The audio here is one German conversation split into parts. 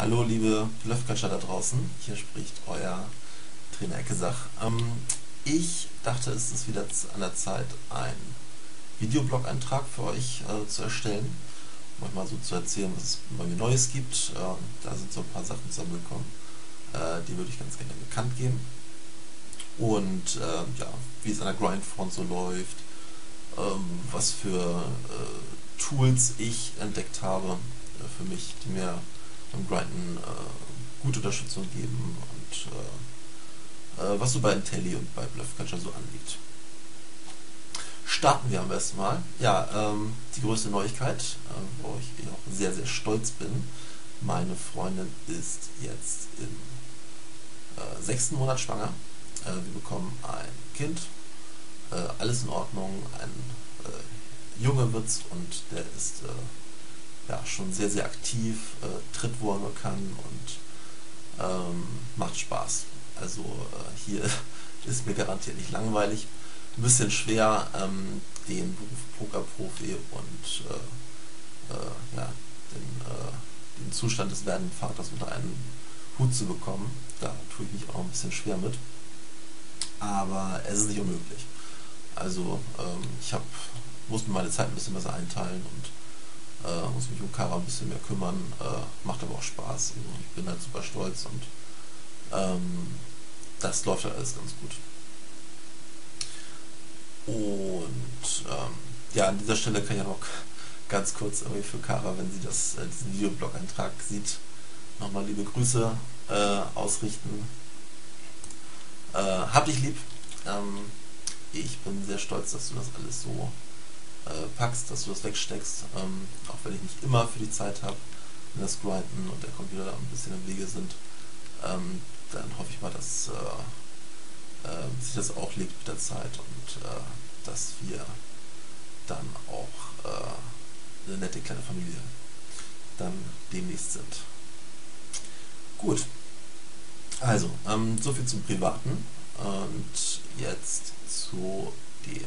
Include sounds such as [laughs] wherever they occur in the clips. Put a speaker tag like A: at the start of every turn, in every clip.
A: Hallo liebe Löffkatscher da draußen, hier spricht euer Trainer Eckesach. Ähm, ich dachte, es ist wieder an der Zeit, einen Videoblog-Eintrag für euch äh, zu erstellen, um euch mal so zu erzählen, was es bei mir Neues gibt. Äh, da sind so ein paar Sachen zusammengekommen, äh, die würde ich ganz gerne bekannt geben. Und ähm, ja, wie es an der Grindfront so läuft, ähm, was für äh, Tools ich entdeckt habe äh, für mich, die mir beim Grinden äh, gute Unterstützung geben und äh, äh, was so bei Intelli und bei Bluffcatcher so anliegt. Starten wir am besten mal. Ja, ähm, die größte Neuigkeit, äh, wo ich auch sehr, sehr stolz bin. Meine Freundin ist jetzt im äh, sechsten Monat schwanger. Äh, wir bekommen ein Kind. alles in Ordnung. Ein Junge wird's und der ist ja, schon sehr, sehr aktiv, äh, tritt, wo er nur kann und ähm, macht Spaß. Also äh, hier [laughs] ist mir garantiert nicht langweilig. Ein bisschen schwer, ähm, den Beruf Pokerprofi und äh, äh ja, den, äh, den, Zustand des werdenden Vaters unter einen Hut zu bekommen. Da tue ich mich auch ein bisschen schwer mit. Aber es ist nicht unmöglich. Also ähm, ich hab, muss mir meine Zeit ein bisschen besser einteilen und äh, muss mich um Kara ein bisschen mehr kümmern, äh, macht aber auch Spaß. Also ich bin halt super stolz und ähm, das läuft halt alles ganz gut. Und ähm, ja, an dieser Stelle kann ich ja noch ganz kurz irgendwie für Kara, wenn sie das, äh, diesen Videoblog-Eintrag sieht, nochmal liebe Grüße äh, ausrichten. Äh, hab dich lieb. Ähm, ich bin sehr stolz, dass du das alles so packst, dass du das wegsteckst, ähm, auch wenn ich nicht immer für die Zeit habe, wenn das Grinden und der Computer da ein bisschen im Wege sind, ähm, dann hoffe ich mal, dass äh, äh, sich das auch legt mit der Zeit und äh, dass wir dann auch äh, eine nette kleine Familie dann demnächst sind. Gut. Also, ähm, soviel zum Privaten und jetzt zu dem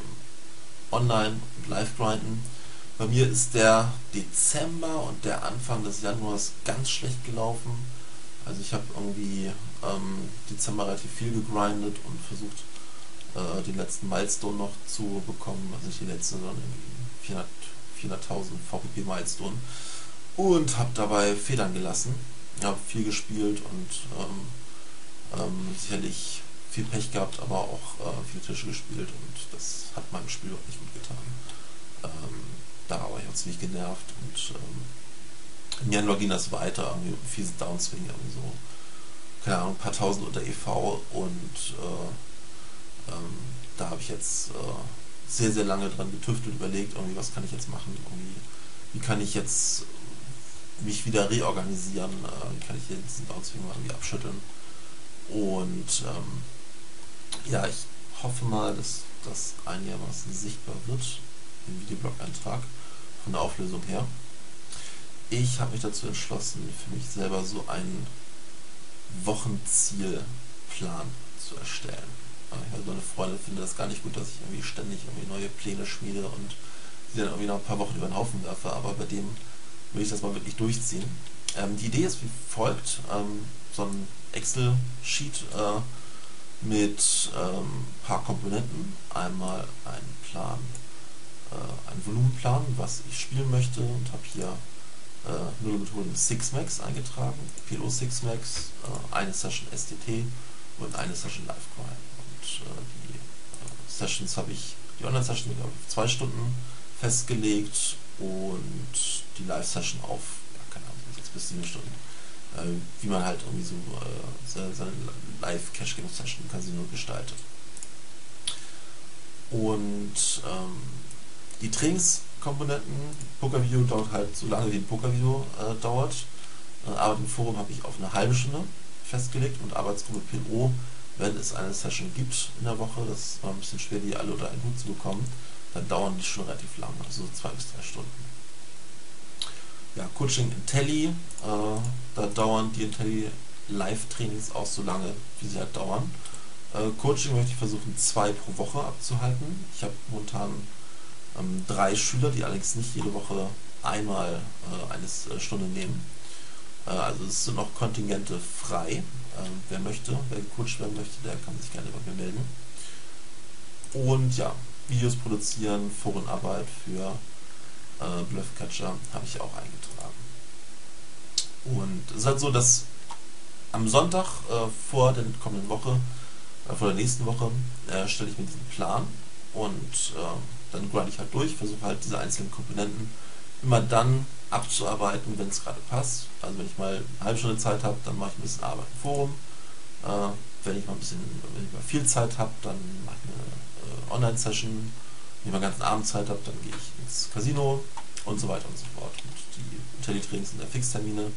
A: Online- und Live-Grinden. Bei mir ist der Dezember und der Anfang des Januars ganz schlecht gelaufen. Also ich habe irgendwie ähm, Dezember relativ viel gegrindet und versucht, äh, den letzten Milestone noch zu bekommen. Also nicht die letzte, sondern irgendwie 400.000 VPP Milestone. Und habe dabei Federn gelassen. Habe viel gespielt und ähm, ähm, sicherlich viel Pech gehabt, aber auch äh, viele Tische gespielt und das hat meinem Spiel auch nicht gut getan. Ähm, da war ich auch ziemlich genervt und ähm, im Januar ging das weiter, irgendwie fiese Downswing, irgendwie so, keine Ahnung, ein paar tausend unter EV und äh, ähm, da habe ich jetzt äh, sehr, sehr lange dran getüftelt, überlegt, irgendwie, was kann ich jetzt machen, irgendwie, wie kann ich jetzt mich wieder reorganisieren, äh, wie kann ich jetzt diesen Downswing irgendwie abschütteln und ähm, ja, ich hoffe mal, dass das einigermaßen sichtbar wird im Videoblog-Eintrag von der Auflösung her. Ich habe mich dazu entschlossen, für mich selber so einen Wochenzielplan zu erstellen. Also meine Freundin findet das gar nicht gut, dass ich irgendwie ständig irgendwie neue Pläne schmiede und sie dann irgendwie noch ein paar Wochen über den Haufen werfe, aber bei dem will ich das mal wirklich durchziehen. Ähm, die Idee ist wie folgt, ähm, so ein Excel-Sheet äh, mit ähm, paar Komponenten. Einmal ein Plan, äh, ein Volumenplan, was ich spielen möchte und habe hier äh, Nullmethoden 6max eingetragen, PLO 6max, äh, eine Session STT und eine Session Live Grind. Und äh, die äh, Sessions habe ich, die Online-Session ich, zwei Stunden festgelegt und die Live-Session auf, ja, keine Ahnung, sechs bis sieben Stunden wie man halt irgendwie so äh, seine Live-Cache-Game-Session Casino gestaltet. Und ähm, die Trainingskomponenten, Pokervideo dauert halt so lange wie ein Pokervideo äh, dauert. Äh, Arbeit im Forum habe ich auf eine halbe Stunde festgelegt und Arbeitsgruppe PLO, wenn es eine Session gibt in der Woche, das war ein bisschen schwer, die alle unter einen Hut zu bekommen, dann dauern die schon relativ lang, also zwei bis drei Stunden ja, Coaching Intelli, äh, da dauern die Intelli Live-Trainings auch so lange, wie sie halt dauern. Äh, Coaching möchte ich versuchen, zwei pro Woche abzuhalten. Ich habe momentan ähm, drei Schüler, die allerdings nicht jede Woche einmal äh, eine äh, Stunde nehmen. Äh, also es sind noch Kontingente frei. Äh, wer möchte, wer gecoacht werden möchte, der kann sich gerne bei mir melden. Und ja, Videos produzieren, Forenarbeit für äh, Bluffcatcher habe ich auch eingetragen. Und es ist halt so, dass am Sonntag äh, vor der kommenden Woche, äh, vor der nächsten Woche, äh, stelle ich mir diesen Plan und äh, dann grind ich halt durch, versuche halt diese einzelnen Komponenten immer dann abzuarbeiten, wenn es gerade passt. Also wenn ich mal eine halbe Stunde Zeit habe, dann mache ich ein bisschen Arbeit im Forum. Äh, wenn ich mal ein bisschen, wenn ich mal viel Zeit habe, dann mache ich eine Online-Session. Wenn ich mal ganzen Abend Zeit habe, dann gehe ich ins Casino und so weiter und so fort. Und die Utility-Trainings sind ja Fixtermine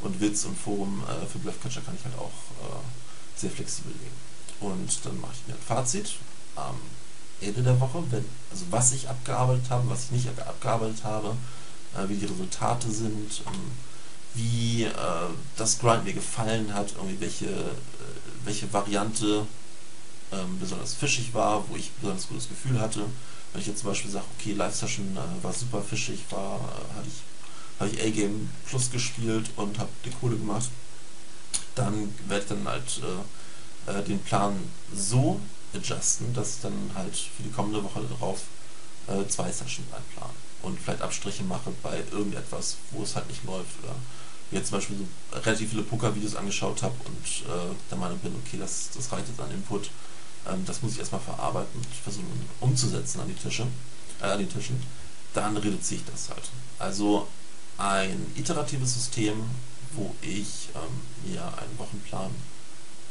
A: und Witz und Forum äh, für Bluffcatcher kann ich halt auch äh, sehr flexibel legen. Und dann mache ich mir ein Fazit am Ende der Woche, wenn, also was ich abgearbeitet habe, was ich nicht abgearbeitet habe, äh, wie die Resultate sind, ähm, wie äh, das Grind mir gefallen hat, irgendwie welche, äh, welche Variante ähm, besonders fischig war, wo ich besonders gutes Gefühl hatte. Wenn ich jetzt zum Beispiel sage, okay, Live-Session äh, war super fischig, war, äh, hatte ich habe ich A-Game Plus gespielt und habe die Kohle gemacht. Dann werde ich dann halt äh, äh, den Plan so adjusten, dass ich dann halt für die kommende Woche darauf äh, zwei Sessions einplanen und vielleicht Abstriche mache bei irgendetwas, wo es halt nicht läuft oder jetzt zum Beispiel so relativ viele Poker-Videos angeschaut habe und äh, der Meinung bin, okay, das, das reicht jetzt an Input, ähm, das muss ich erstmal verarbeiten und versuchen umzusetzen an die Tische, äh, an die Tischen, dann reduziere ich das halt. Also ein iteratives System, wo ich ähm, mir einen Wochenplan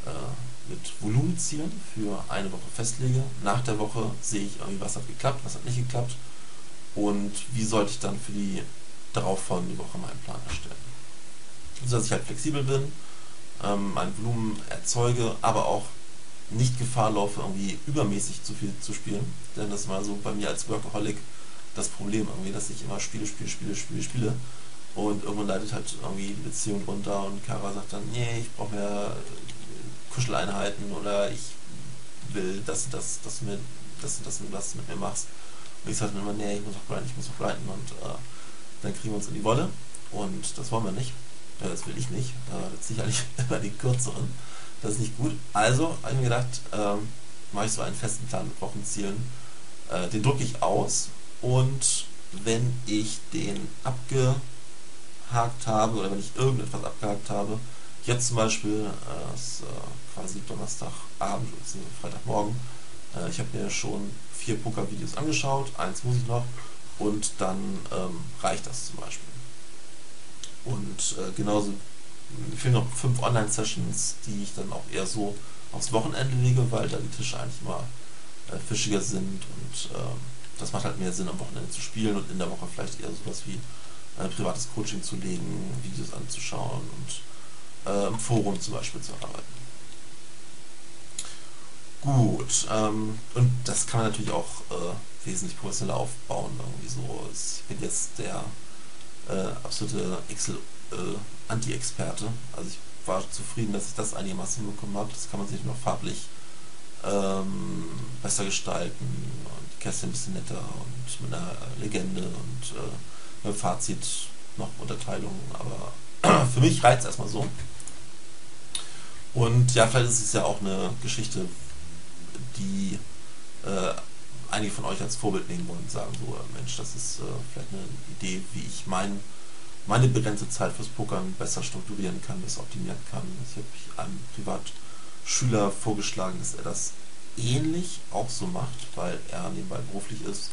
A: äh, mit Volumenzielen für eine Woche festlege. Nach der Woche sehe ich irgendwie, was hat geklappt, was hat nicht geklappt und wie sollte ich dann für die darauffolgende Woche meinen Plan erstellen. So dass ich halt flexibel bin, ähm, mein Volumen erzeuge, aber auch nicht Gefahr laufe, irgendwie übermäßig zu viel zu spielen. Denn das war so bei mir als Workaholic das Problem irgendwie, dass ich immer spiele, spiele, spiele, spiele, spiele. Und irgendwann leidet halt irgendwie die Beziehung runter und Kara sagt dann, nee, ich brauche mehr Kuscheleinheiten oder ich will, dass, dass, dass, du mir, dass, du das mit mir machst. Und ich sage dann immer, nee, ich muss noch grinden, ich muss noch grinden und äh, dann kriegen wir uns in die Wolle und das wollen wir nicht. Ja, das will ich nicht. Äh, sicherlich [laughs] immer die kürzeren. Das ist nicht gut. Also habe ich mir gedacht, ähm, mache ich so einen festen Plan mit Wochenzielen. Äh, den drucke ich aus und wenn ich den abgehakt habe oder wenn ich irgendetwas abgehakt habe, jetzt zum Beispiel, äh, ist, äh, quasi Donnerstagabend bzw. Freitagmorgen, äh, ich habe mir schon vier Poker-Videos angeschaut, eins muss ich noch und dann ähm, reicht das zum Beispiel. Und äh, genauso fehlen noch fünf Online-Sessions, die ich dann auch eher so aufs Wochenende lege, weil da die Tische eigentlich immer äh, fischiger sind und ähm, das macht halt mehr Sinn, am Wochenende zu spielen und in der Woche vielleicht eher sowas wie ein privates Coaching zu legen, Videos anzuschauen und äh, im Forum zum Beispiel zu arbeiten. Gut, ähm, und das kann man natürlich auch äh, wesentlich professioneller aufbauen. Irgendwie so. Ich bin jetzt der äh, absolute Excel-Anti-Experte. Äh, also ich war zufrieden, dass ich das einigermaßen hinbekommen habe. Das kann man sich noch farblich ähm, besser gestalten Kästchen ein bisschen netter und mit einer Legende und äh, einem Fazit noch Unterteilungen, aber [clears throat] für mich reizt es erstmal so. Und ja, vielleicht ist es ja auch eine Geschichte, die äh, einige von euch als Vorbild nehmen wollen und sagen so, äh, Mensch, das ist äh, vielleicht eine Idee, wie ich mein, meine begrenzte Zeit fürs Pokern besser strukturieren kann, besser optimieren kann. Ich habe einem Privatschüler vorgeschlagen, dass er das ähnlich auch so macht, weil er nebenbei beruflich ist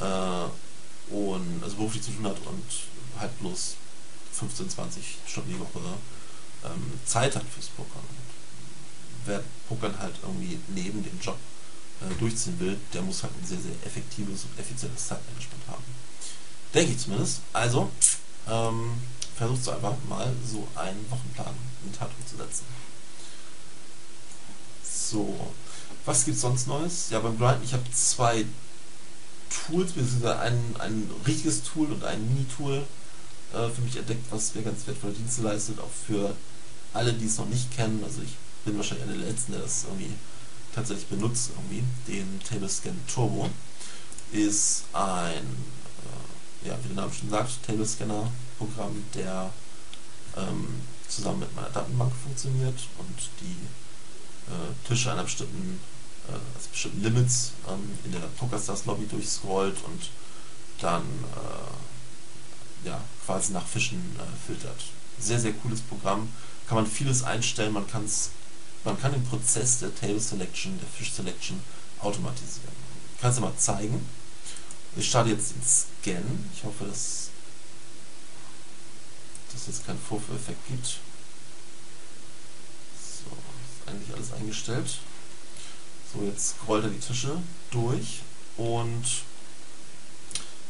A: äh, und also beruflich zu tun hat und halt bloß 15, 20 Stunden die Woche ähm, Zeit hat fürs Pokern. Und wer Pokern halt irgendwie neben dem Job äh, durchziehen will, der muss halt ein sehr, sehr effektives und effizientes Zeitmanagement haben. Denke ich zumindest. Also, ähm, versucht einfach mal so einen Wochenplan in Tat umzusetzen. So, was gibt es sonst Neues? Ja, beim Grind, ich habe zwei Tools, beziehungsweise ein, ein richtiges Tool und ein Mini-Tool äh, für mich entdeckt, was mir ganz wertvolle Dienste leistet, auch für alle, die es noch nicht kennen. Also ich bin wahrscheinlich einer der Letzten, der das irgendwie tatsächlich benutzt. Irgendwie. Den Tablescan Turbo ist ein, ja, wie der Name schon sagt, Tablescanner-Programm, der ähm, zusammen mit meiner Datenbank funktioniert und die äh, Tische einer bestimmten, äh, also bestimmten Limits ähm, in der PokerStars Lobby durchscrollt und dann äh, ja, quasi nach Fischen äh, filtert. Sehr, sehr cooles Programm. Kann man vieles einstellen, man, kann's, man kann den Prozess der Table Selection, der Fish Selection automatisieren. Ich kann es mal zeigen. Ich starte jetzt den Scan. Ich hoffe, dass, es keinen Vorführeffekt gibt. So, ist eigentlich alles eingestellt. So, jetzt scrollt er die Tische durch und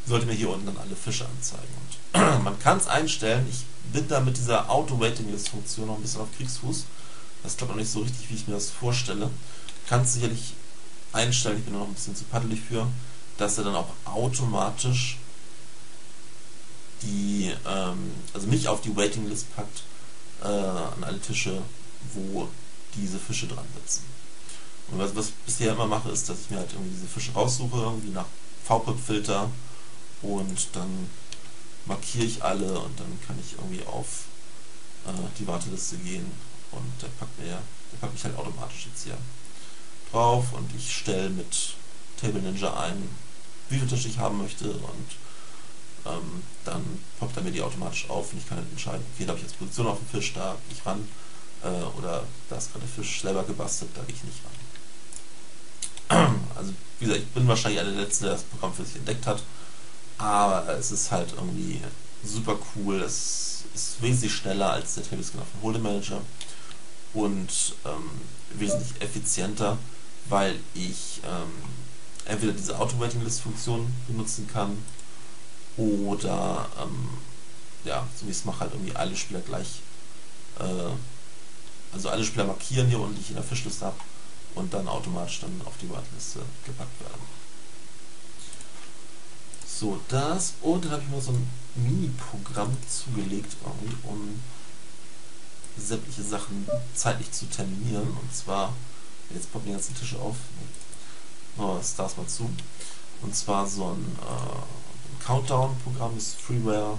A: sollte mir hier unten dann alle Fische anzeigen. Und [clears throat] man kann es einstellen. Ich bin da mit dieser Auto-Waiting-List-Funktion noch ein bisschen auf Kriegsfuß. Das klappt noch nicht so richtig, wie ich mir das vorstelle. Kann es sicherlich einstellen, ich bin noch ein bisschen zu paddelig für, dass er dann auch automatisch die, ähm, also mich auf die Waiting List packt äh, an alle Tische, wo diese Fische dran sitzen. Und was, was ich bisher immer mache, ist, dass ich mir halt irgendwie diese Fische raussuche, irgendwie nach VPIP-Filter und dann markiere ich alle und dann kann ich irgendwie auf äh, die Warteliste gehen und der packt mir, der packt mich halt automatisch jetzt hier drauf und ich stelle mit Table Ninja ein, wie viel Tisch ich haben möchte und ähm, dann poppt er mir die automatisch auf und ich kann entscheiden, okay, da habe ich jetzt Position auf dem Fisch, da gehe ich ran äh, oder da ist gerade der Fisch selber gebastelt, da gehe ich nicht ran. [clears throat] Also wie gesagt, ich bin wahrscheinlich einer der Letzten, der das Programm für sich entdeckt hat, aber es ist halt irgendwie super cool, es ist wesentlich schneller als der Tablescan auf dem Hold'em Manager und ähm, wesentlich effizienter weil ich ähm, entweder diese Auto-Waiting-List-Funktion benutzen kann oder ähm, ja, so wie ich es mache, halt irgendwie alle Spieler gleich, äh, also alle Spieler markieren hier die ich in der Fischliste habe und dann automatisch dann auf die Warteliste gepackt werden. So, das und dann habe ich mir so ein Mini-Programm zugelegt, um sämtliche Sachen zeitlich zu terminieren und zwar Jetzt poppen die ganzen Tische auf. Oh, Stars mal zu. Und zwar so ein äh, Countdown-Programm ist Freeware.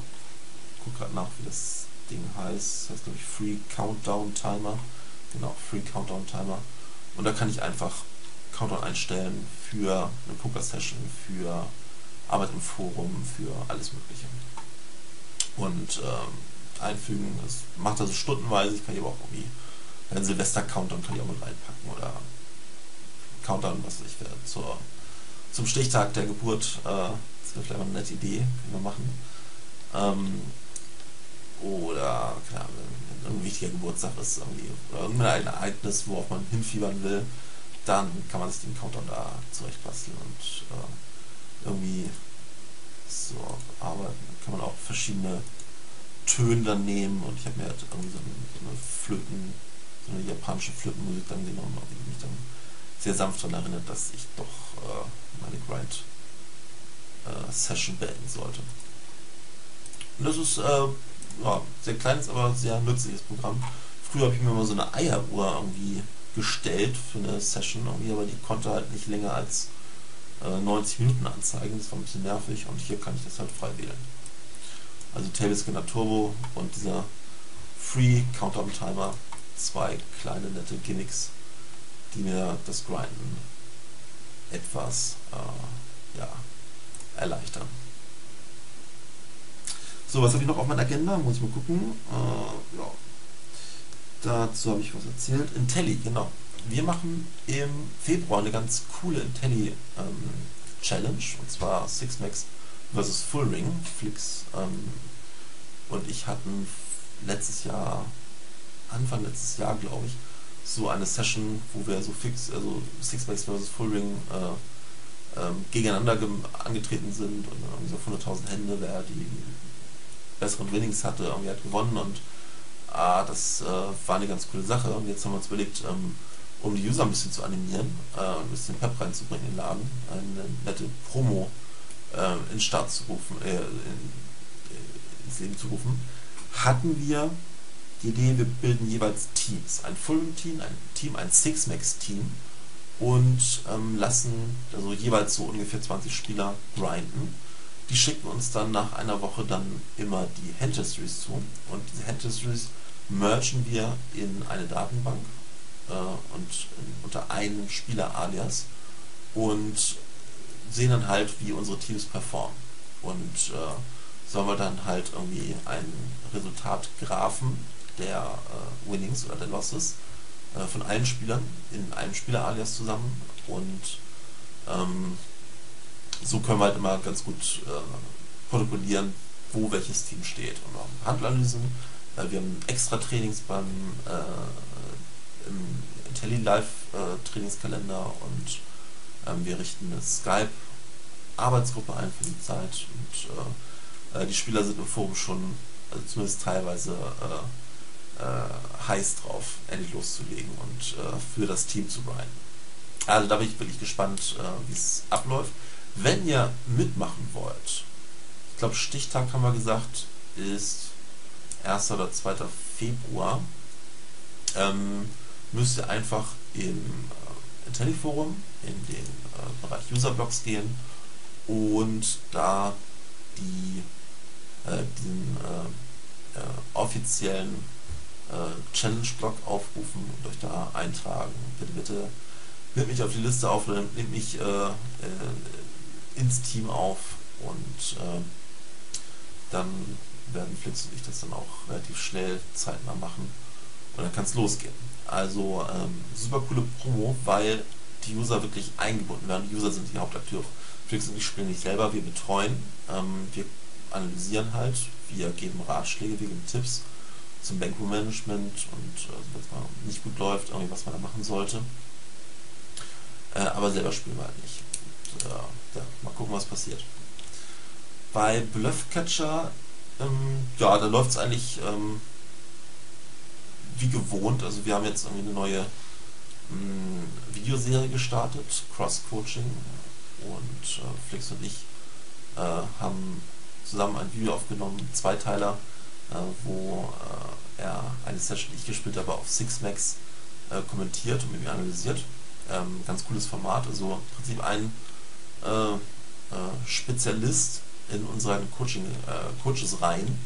A: Guck gerade nach, wie das Ding heißt. Das heißt, glaube ich, Free Countdown Timer. Genau, Free Countdown Timer. Und da kann ich einfach Countdown einstellen für eine Poker-Session, für Arbeit im Forum, für alles Mögliche. Und ähm, einfügen, das macht er so stundenweise. Ich kann hier aber auch irgendwie einen Silvester-Countdown kann ich auch mit reinpacken oder Countdown, was ich werde, zur, zum Stichtag der Geburt. Äh, das wäre vielleicht mal eine nette Idee, können wir machen. Ähm, oder klar, wenn ein wichtiger Geburtstag ist irgendwie, oder irgendein Ereignis, worauf man hinfiebern will, dann kann man sich den Countdown da zurechtbasteln und äh, irgendwie so arbeiten. Dann kann man auch verschiedene Töne dann nehmen und ich habe mir halt irgendwie so eine, so eine Flöten so eine japanische Flötenmusik dann genommen, die mich dann sehr sanft daran erinnert, dass ich doch äh, meine Grind-Session äh, beenden sollte. Und das ist äh, ja, sehr kleines, aber sehr nützliches Programm. Früher habe ich mir mal so eine Eieruhr irgendwie gestellt für eine Session, irgendwie, aber die konnte halt nicht länger als äh, 90 Minuten anzeigen. Das war ein bisschen nervig und hier kann ich das halt frei wählen. Also Tablescanner Turbo und dieser Free Countdown Timer zwei kleine nette Gimmicks, die mir das Grinden etwas äh, ja, erleichtern. So, was habe ich noch auf meiner Agenda? Muss ich mal gucken. Äh, ja. Dazu habe ich was erzählt. Intelli, genau. Wir machen im Februar eine ganz coole Intelli ähm, Challenge und zwar Six Max vs Full Ring. Flix ähm, und ich hatten letztes Jahr Anfang letztes Jahr, glaube ich, so eine Session, wo wir so fix, also Six Max vs. Full Ring äh, ähm, gegeneinander angetreten sind und irgendwie so 100.000 Hände, wer die besseren Winnings hatte, irgendwie hat gewonnen und ah, das äh, war eine ganz coole Sache und jetzt haben wir uns überlegt, ähm, um die User ein bisschen zu animieren äh, ein bisschen Pep reinzubringen in den Laden, eine nette Promo äh, in Start zu rufen, äh, in, äh, ins Leben zu rufen, hatten wir die Idee, wir bilden jeweils Teams. Ein Full-Team, ein Team, ein Six-Max-Team und ähm, lassen also jeweils so ungefähr 20 Spieler grinden. die schicken uns dann nach einer Woche dann immer die Hand Histories zu und diese Hand Histories mergen wir in eine Datenbank äh, und unter einem Spieler-Alias und sehen dann halt, wie unsere Teams performen. Und äh, sollen wir dann halt irgendwie ein Resultat grafen der äh, Winnings oder der Losses äh, von allen Spielern in einem Spieler-Alias zusammen und ähm, so können wir halt immer ganz gut äh, protokollieren, wo welches Team steht. Und auch Handanalysen. Äh, wir haben extra Trainings beim äh, im IntelliLive äh, und ähm, wir richten eine Skype Arbeitsgruppe ein für die Zeit und äh, äh, die Spieler sind im Forum schon, also zumindest teilweise äh, heiß drauf, endlich loszulegen und äh, für das Team zu grinden. Also da bin ich wirklich gespannt, äh, wie es abläuft. Wenn ihr mitmachen wollt, ich glaube Stichtag haben wir gesagt, ist 1. oder 2. Februar, ähm, müsst ihr einfach im äh, Intelliforum in den äh, Bereich Userblogs gehen und da die, äh, den äh, äh, offiziellen äh, Challenge-Blog aufrufen und euch da eintragen. Bitte, bitte nehmt mich auf die Liste auf oder nehmt mich ins Team auf und dann werden Flix und ich das dann auch relativ schnell zeitnah machen und dann kann es losgehen. Also ähm, super coole Promo, weil die User wirklich eingebunden werden. Die User sind die Hauptakteure. Flix und ich spielen nicht selber, wir betreuen, ähm, wir analysieren halt, wir geben Ratschläge, wir geben Tipps zum Bankroom-Management und äh, wenn es nicht gut läuft, irgendwie was man da machen sollte. Äh, aber selber spielen wir halt nicht. Und, äh, ja, mal gucken, was passiert. Bei Bluffcatcher ähm, ja, da läuft es eigentlich ähm, wie gewohnt. Also wir haben jetzt irgendwie eine neue mh, mm, Videoserie gestartet, Cross-Coaching. Und äh, Flix und ich äh, haben zusammen ein Video aufgenommen, Zweiteiler, äh, wo äh, er eine Session, die ich gespielt habe, auf Six Max äh, kommentiert und mit analysiert. Ähm, ganz cooles Format, also im Prinzip ein äh, Spezialist in unseren Coaching, äh, Coaches rein,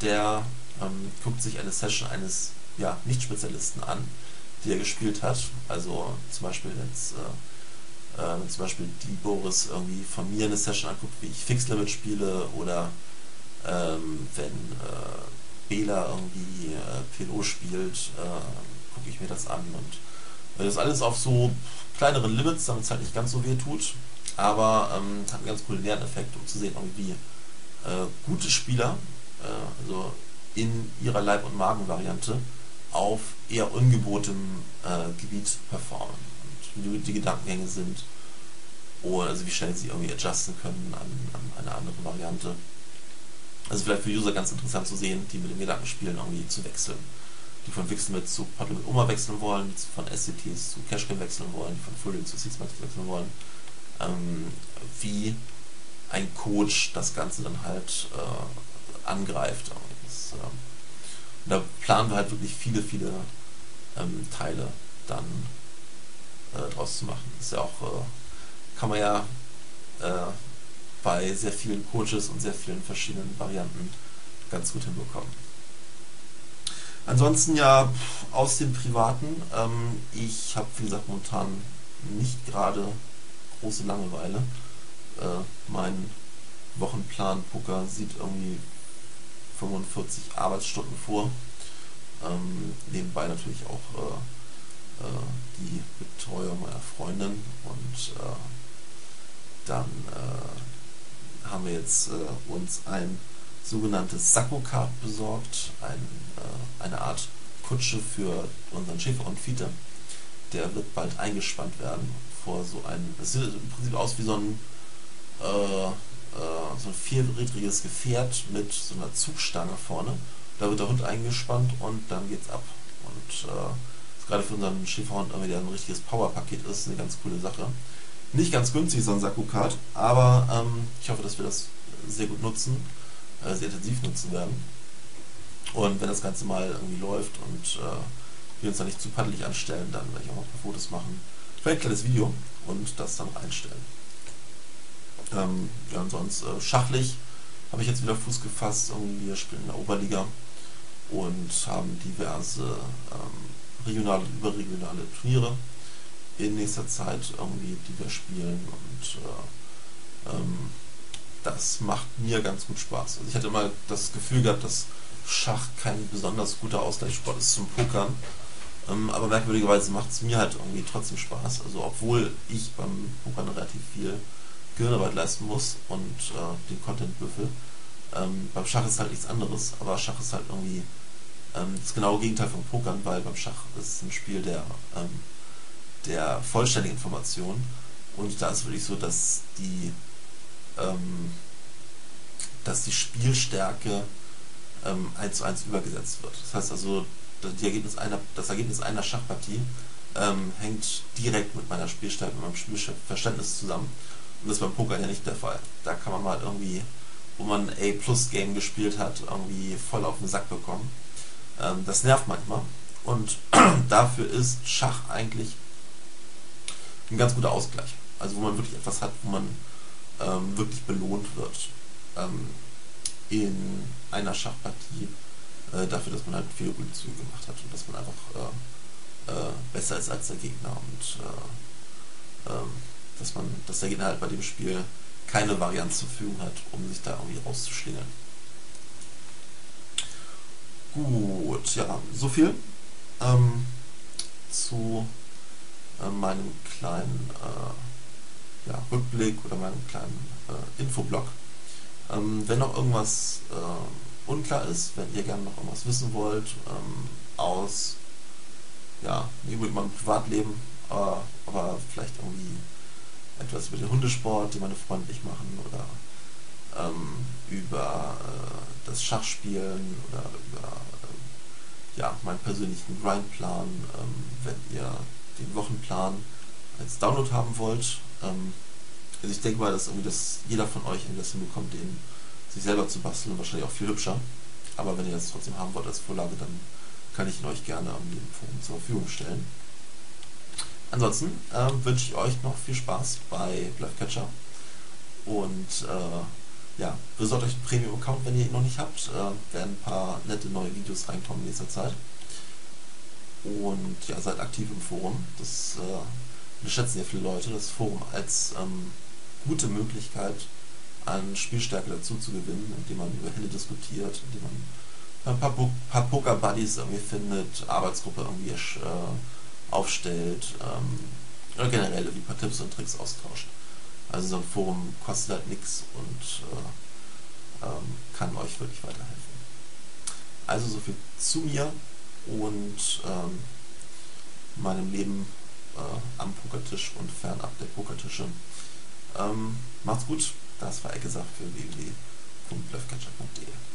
A: der ähm, guckt sich eine Session eines ja, Nicht-Spezialisten an, die er gespielt hat. Also zum Beispiel jetzt, äh, äh, zum Beispiel die Boris irgendwie von mir eine Session anguckt, wie ich Fixed-Level spiele oder ähm, wenn äh, Bela irgendwie äh, PLO spielt, äh, gucke ich mir das an und das alles auf so kleineren Limits, damit es halt nicht ganz so weh tut aber ähm, hat einen ganz coolen Lerneffekt, um zu sehen, wie äh, gute Spieler, äh, also in ihrer Leib- und Magen-Variante, auf eher ungebotenem äh, Gebiet performen. Und wie die Gedankengänge sind, oder also wie schnell sie irgendwie adjusten können an, an eine andere Variante. Also vielleicht für User ganz interessant zu sehen, die mit dem Gedanken spielen, irgendwie zu wechseln. Die von Wechseln zu Paddle mit Oma wechseln wollen, von SCTs zu Cashgame wechseln wollen, von Fulling zu Sixmax wechseln wollen ähm, wie ein Coach das Ganze dann halt äh, angreift. Das, äh, da planen wir halt wirklich viele, viele ähm, Teile dann äh, draus zu machen. Ist ja auch, äh, kann man ja äh, bei sehr vielen Coaches und sehr vielen verschiedenen Varianten ganz gut hinbekommen. Ansonsten ja aus dem Privaten. Ähm, ich habe, wie gesagt, momentan nicht gerade große Langeweile. Äh, mein Wochenplan Poker sieht irgendwie 45 Arbeitsstunden vor. Ähm, nebenbei natürlich auch äh, äh, die Betreuung meiner Freundin und äh, dann äh, haben wir jetzt äh, uns ein sogenanntes Sakko-Card besorgt, ein, eine Art Kutsche für unseren Schäfer und Fiete. Der wird bald eingespannt werden vor so ein. Es sieht im Prinzip aus wie so ein, äh, äh, so ein vierrädriges Gefährt mit so einer Zugstange vorne. Da wird der Hund eingespannt und dann geht's ab. Und äh, gerade für unseren Schäferhund, der ein richtiges Powerpaket ist, eine ganz coole Sache. Nicht ganz günstig, so ein Sakko-Card, aber ähm, ich hoffe, dass wir das sehr gut nutzen, äh, sehr intensiv nutzen werden. Und wenn das Ganze mal irgendwie läuft und äh, wir uns da nicht zu paddelig anstellen, dann werde ich auch noch ein paar Fotos machen für ein kleines Video und das dann einstellen. Ähm, ja, und sonst äh, schachlich habe ich jetzt wieder Fuß gefasst. Irgendwie wir spielen in der Oberliga und haben diverse ähm, regionale, überregionale Turniere in nächster Zeit irgendwie, die wir spielen und äh, ähm, das macht mir ganz gut Spaß. Also ich hatte immer das Gefühl gehabt, dass Schach kein besonders guter Ausgleichssport ist zum Pokern. Ähm, aber merkwürdigerweise macht es mir halt irgendwie trotzdem Spaß. Also obwohl ich beim Pokern relativ viel Gehirnarbeit leisten muss und äh, den Content büffel. Ähm, beim Schach ist halt nichts anderes, aber Schach ist halt irgendwie ähm, das genaue Gegenteil vom Pokern, weil beim Schach ist es ein Spiel der, ähm, der vollständigen Information und da ist wirklich so, dass die ähm, dass die Spielstärke ähm, 1 zu 1 übergesetzt wird. Das heißt also, Ergebnis einer, das Ergebnis einer Schachpartie ähm, hängt direkt mit meiner Spielstärke, mit meinem Spielverständnis zusammen. Und das ist beim Poker ja nicht der Fall. Da kann man mal irgendwie, wo man ein A-Plus-Game gespielt hat, irgendwie voll auf den Sack bekommen. Ähm, das nervt manchmal. Und [clears throat] dafür ist Schach eigentlich ein ganz guter Ausgleich. Also wo man wirklich etwas hat, wo man ähm, wirklich belohnt wird ähm, in einer Schachpartie äh, dafür, dass man halt viele gute Züge gemacht hat und dass man einfach äh, äh, besser ist als der Gegner und äh, ähm, dass man, dass der Gegner halt bei dem Spiel keine Varianz zur Verfügung hat, um sich da irgendwie rauszuschlingeln. Gut, ja, so viel ähm, zu äh, meinem kleinen äh, ja, Rückblick oder meinem kleinen äh, Infoblog. Ähm, wenn noch irgendwas unklar ist, wenn ihr gerne noch irgendwas wissen wollt ähm, aus ja, über meinem Privatleben, aber, aber vielleicht irgendwie etwas über den Hundesport, den meine Freunde und ich machen, oder ähm, über äh, das Schachspielen oder über äh, ja, meinen persönlichen Grindplan, ähm, wenn ihr den Wochenplan als Download haben wollt. Ähm, also ich denke mal, dass irgendwie das jeder von euch das hinbekommt, den sich selber zu basteln und wahrscheinlich auch viel hübscher. Aber wenn ihr das trotzdem haben wollt als Vorlage, dann kann ich ihn euch gerne am Forum zur Verfügung stellen. Ansonsten äh, wünsche ich euch noch viel Spaß bei Bluffcatcher und äh, ja, besorgt euch einen Premium-Account, wenn ihr ihn noch nicht habt. Äh, werden ein paar nette neue Videos reinkommen in nächster Zeit. Und ja, seid aktiv im Forum. Das äh, schätzen ja viele Leute, das Forum als ähm, gute Möglichkeit, an Spielstärke dazu zu gewinnen, indem man über Hände diskutiert, indem man ein paar, paar Poker-Buddies irgendwie findet, Arbeitsgruppe irgendwie äh, aufstellt, ähm, oder generell ein paar Tipps und Tricks austauscht. Also so ein Forum kostet halt nichts und äh, ähm, kann euch wirklich weiterhelfen. Also so viel zu mir und ähm, meinem Leben äh, am Pokertisch und fernab der Pokertische. Ähm, macht's gut, das war Ecke für www.bluffcatcher.de.